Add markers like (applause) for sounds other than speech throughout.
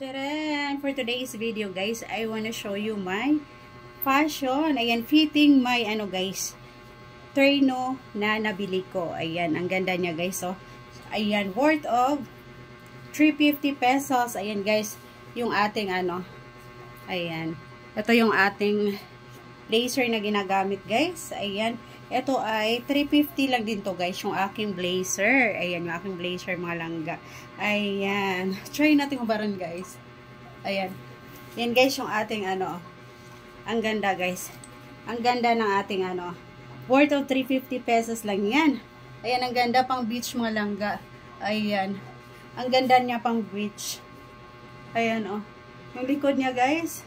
Charan! For today's video guys, I wanna show you my fashion. Ayan, fitting my ano guys, Trino na nabili ko. Ayan, ang ganda niya guys. So, ayan, worth of 350 pesos. Ayan guys, yung ating ano, ayan. Ito yung ating blazer na ginagamit guys. Ayan, ito ay 350 lang din to guys, yung aking blazer. Ayan, yung aking blazer mga langga. Ayan. (laughs) Try natin ubaran guys. Ayan. Yan guys, yung ating ano. Ang ganda guys. Ang ganda ng ating ano. Worth of 350 pesos lang yan. Ayan, ang ganda pang beach mga langga. Ayan. Ang ganda niya pang beach. Ayan oh. Yung likod niya guys.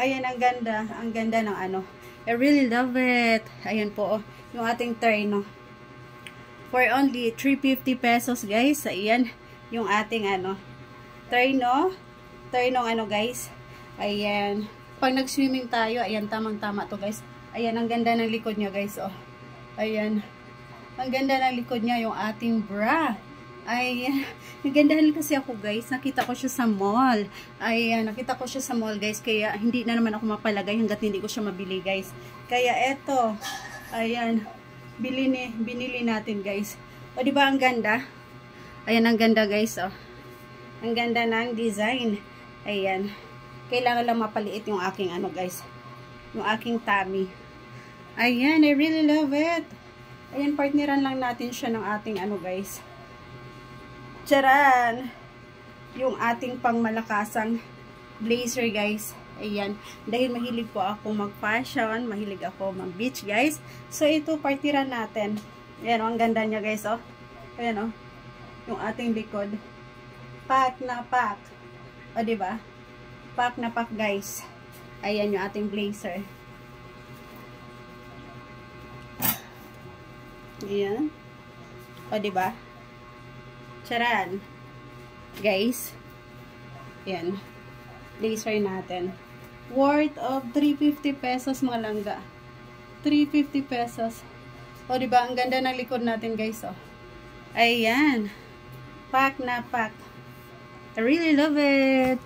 Ayan, ang ganda. Ang ganda ng ano I really love it. Ayan po, oh, yung ating terno. For only 350 pesos, guys. Ayan, yung ating ano, terno. Terno ano, guys. Ayan. Pag nag-swimming tayo, ayan, tamang-tama to, guys. Ayan, ang ganda ng likod niya, guys, oh. Ayan. Ang ganda ng likod niya, yung ating bra. Ay, (laughs) nagandahan kasi ako guys. Nakita ko siya sa mall. Ay, nakita ko siya sa mall guys. Kaya hindi na naman ako mapalagay hanggat hindi ko siya mabili guys. Kaya eto. Ayan. Bili ni, binili natin guys. O diba ang ganda? Ayan ang ganda guys. Oh. Ang ganda ng design. Ayan. Kailangan lang mapaliit yung aking ano guys. Yung aking tummy. Ayan. I really love it. Ayan. Partneran lang natin siya ng ating ano guys Charan! Yung ating pangmalakasang blazer, guys. Ayan. Dahil mahilig po ako mag-fashion, mahilig ako mag-beach, guys. So, ito, partiran natin. Ayan, oh, ang ganda niya, guys, oh. Ayan, oh. Yung ating likod. Pack na pack. O, diba? Pack na pack, guys. Ayan, yung ating blazer. Ayan. O, diba? Charan. Guys. Yan. Laser natin. Worth of 350 pesos mga langga. 350 pesos. O, diba? Ang ganda ng likod natin, guys, oh. Ayan. Pack na pack. I really love it.